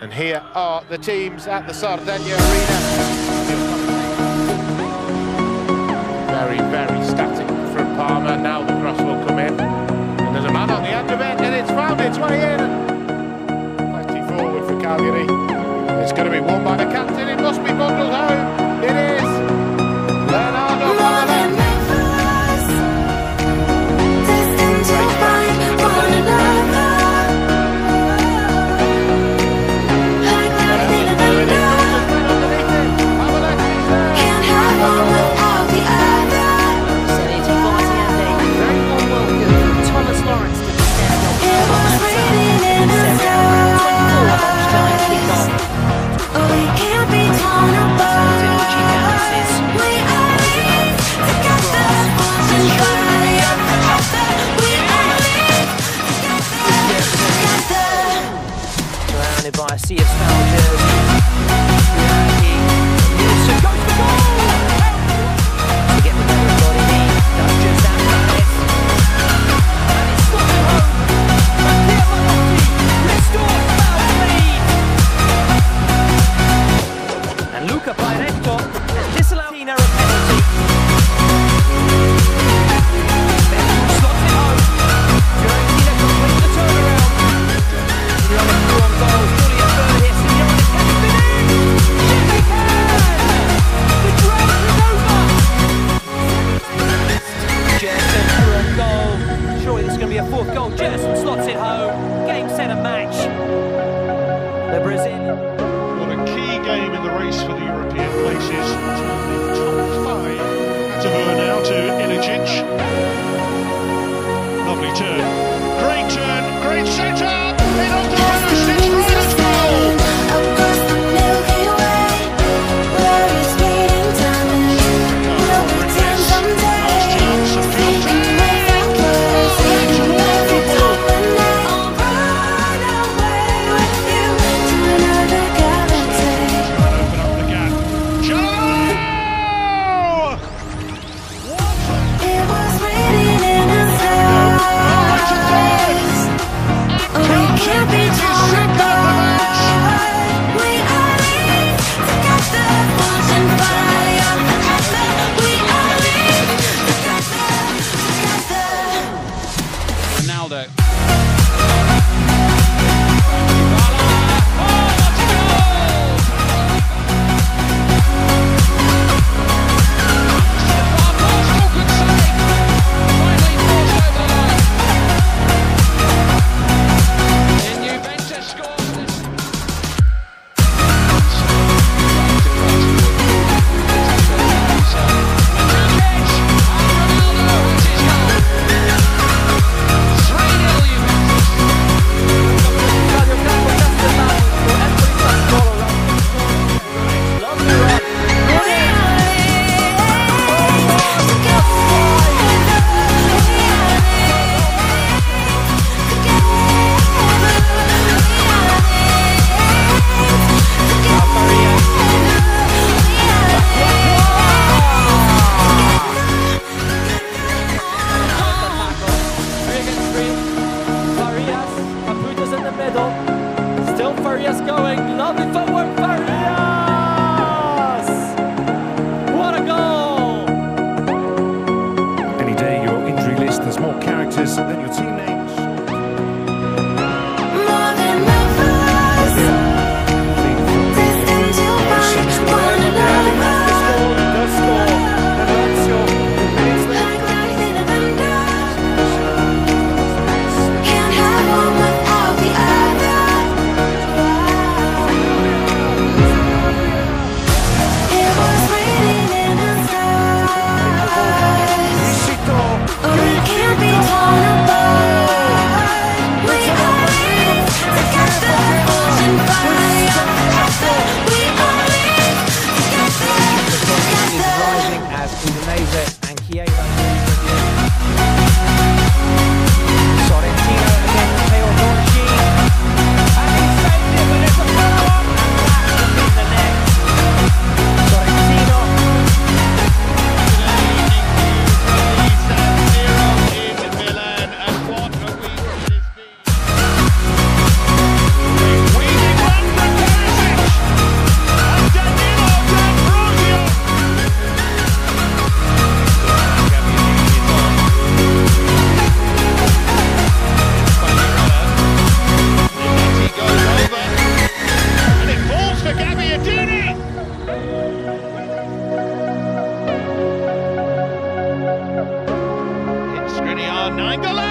And here are the teams at the Sardinia Arena. Very, very static from Palmer. Now the cross will come in. And there's a man on the end of it, and it's found its way in. Plenty forward for Cagliari. It's going to be won by the captain. It must be bundled home. the Brazilian. What a key game in the race for the European places. Top five. to Taver now to Ilicic. Lovely turn. Great turn, great centre! Skriniar, Nainggolan!